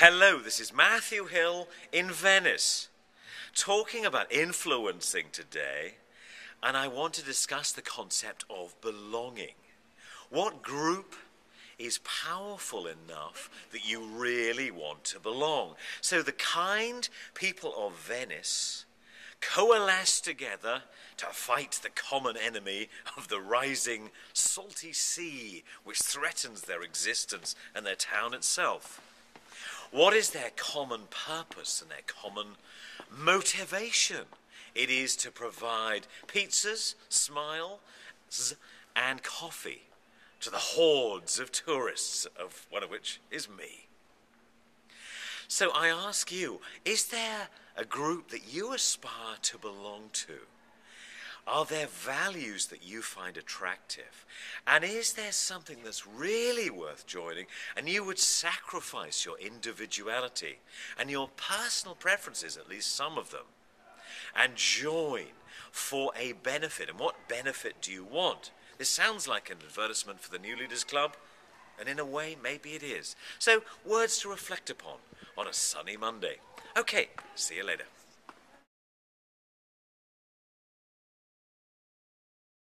Hello, this is Matthew Hill in Venice, talking about influencing today, and I want to discuss the concept of belonging. What group is powerful enough that you really want to belong? So, the kind people of Venice coalesce together to fight the common enemy of the rising salty sea which threatens their existence and their town itself. What is their common purpose and their common motivation? It is to provide pizzas, smiles, and coffee to the hordes of tourists, of one of which is me. So I ask you, is there a group that you aspire to belong to? Are there values that you find attractive? And is there something that's really worth joining and you would sacrifice your individuality and your personal preferences, at least some of them, and join for a benefit? And what benefit do you want? This sounds like an advertisement for the New Leaders Club, and in a way, maybe it is. So, words to reflect upon on a sunny Monday. Okay, see you later.